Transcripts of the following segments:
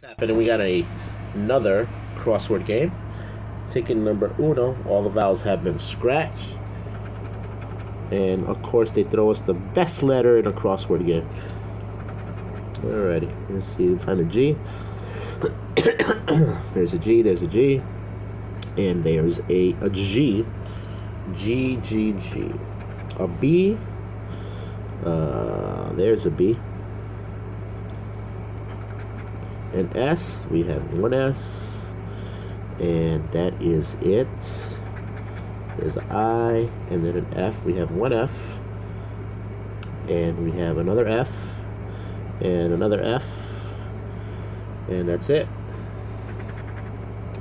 What's happening? We got a another crossword game. Ticket number uno. All the vowels have been scratched. And of course, they throw us the best letter in a crossword game. Alrighty, let's see. Find a G. there's a G. There's a G. And there's a, a G. G, G, G. A B. Uh, there's a B. An S. We have one S. And that is it. There's an I. And then an F. We have one F. And we have another F. And another F. And that's it.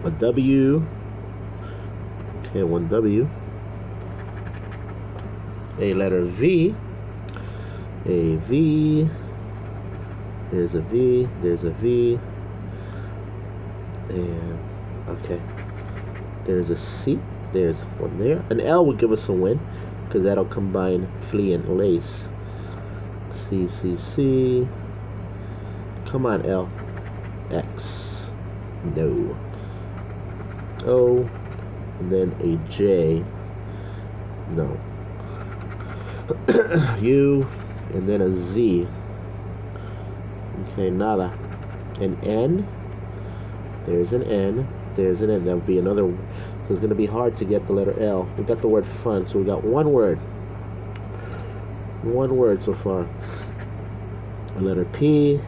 A W. Okay, one W. A letter V. A V. There's a V. There's a V. And, okay. There's a C. There's one there. An L would give us a win because that'll combine flea and lace. C, C, C. Come on, L. X. No. O. And then a J. No. U. And then a Z. Okay, nada. An N. There's an N. There's an N. That would be another. So it's going to be hard to get the letter L. We got the word fun. So we got one word. One word so far. A letter P.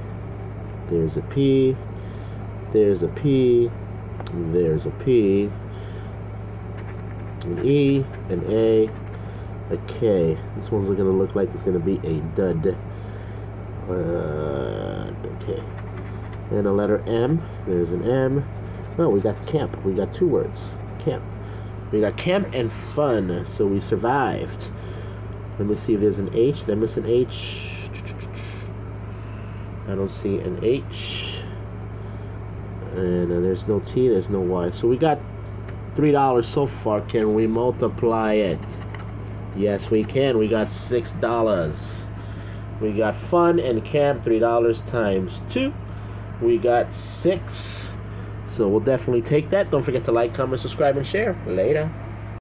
There's a P. There's a P. There's a P. An E. An A. A K. This one's going to look like it's going to be a dud. Uh, okay. And a letter M. There's an M. Oh, we got camp. We got two words. Camp. We got camp and fun. So we survived. Let me see if there's an H. Did I miss an H? I don't see an H. And uh, there's no T. There's no Y. So we got $3 so far. Can we multiply it? Yes, we can. We got $6. We got fun and camp, $3 times 2. We got 6 So we'll definitely take that. Don't forget to like, comment, subscribe, and share. Later.